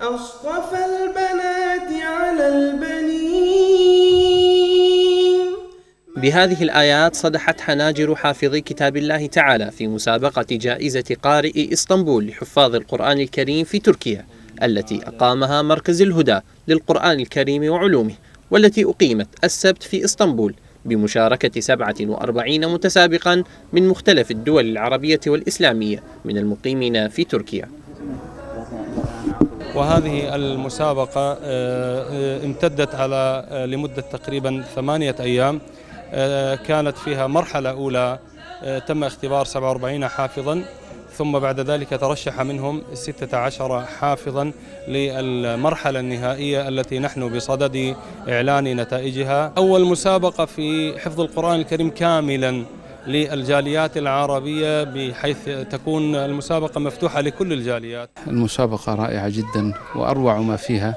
أصطفى البنات على البنين. بهذه الآيات صدحت حناجر حافظي كتاب الله تعالى في مسابقة جائزة قارئ إسطنبول لحفاظ القرآن الكريم في تركيا التي أقامها مركز الهدى للقرآن الكريم وعلومه والتي أقيمت السبت في إسطنبول بمشاركة 47 متسابقا من مختلف الدول العربية والإسلامية من المقيمين في تركيا. وهذه المسابقة آه، آه، امتدت على آه، لمدة تقريبا ثمانية أيام كانت فيها مرحلة أولى تم اختبار 47 حافظا ثم بعد ذلك ترشح منهم 16 حافظا للمرحلة النهائية التي نحن بصدد إعلان نتائجها. أول مسابقة في حفظ القرآن الكريم كاملا. للجاليات العربية بحيث تكون المسابقة مفتوحة لكل الجاليات. المسابقة رائعة جدا وأروع ما فيها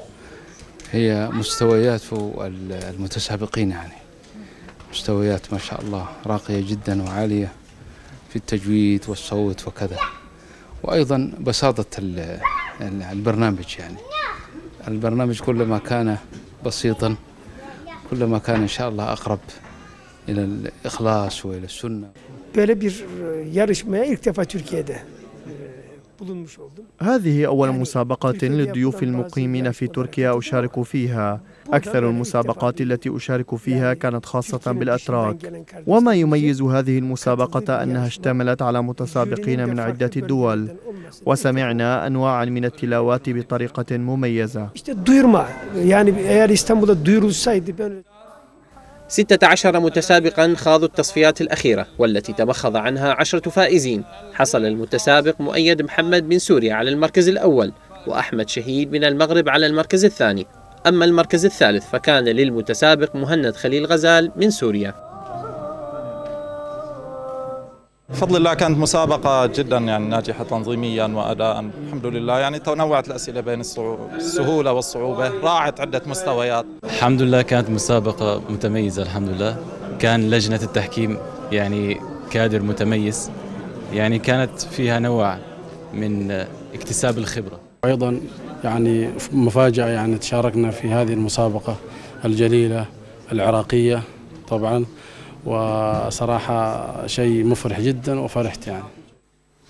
هي مستويات المتسابقين يعني. مستويات ما شاء الله راقية جدا وعالية في التجويد والصوت وكذا. وأيضا بساطة البرنامج يعني. البرنامج كلما كان بسيطا كلما كان إن شاء الله أقرب إلى الإخلاص وإلى السنة. Böyle bir yarışmaya ilk defa Türkiye'de هذه أول مسابقة للضيوف المقيمين في تركيا أشارك فيها. أكثر المسابقات التي أشارك فيها كانت خاصة بالأتراك. وما يميز هذه المسابقة أنها اشتملت على متسابقين من عدة دول. وسمعنا أنواعا من التلاوات بطريقة مميزة. 16 متسابقا خاضوا التصفيات الأخيرة والتي تمخض عنها عشرة فائزين. حصل المتسابق مؤيد محمد من سوريا على المركز الأول وأحمد شهيد من المغرب على المركز الثاني. أما المركز الثالث فكان للمتسابق مهند خليل غزال من سوريا. بفضل الله كانت مسابقة جدا يعني ناجحة تنظيميا وأداء الحمد لله. يعني تنوعت الأسئلة بين السهولة والصعوبة. راعت عدة مستويات. الحمد لله كانت مسابقة متميزة الحمد لله. كان لجنة التحكيم يعني كادر متميز. يعني كانت فيها نوع من اكتساب الخبرة. أيضا يعني مفاجأة يعني تشاركنا في هذه المسابقة الجليلة العراقية طبعا. وصراحة شيء مفرح جدا وفرحت يعني.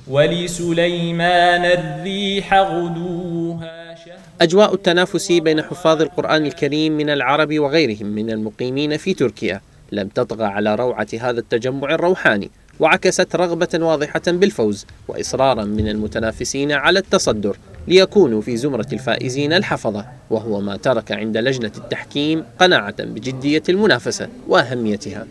ولسليمان الريح غدوها أجواء التنافس بين حفاظ القرآن الكريم من العرب وغيرهم من المقيمين في تركيا لم تطغى على روعة هذا التجمع الروحاني وعكست رغبة واضحة بالفوز وإصرارا من المتنافسين على التصدر. ليكونوا في زمرة الفائزين الحفظة وهو ما ترك عند لجنة التحكيم قناعة بجدية المنافسة وأهميتها.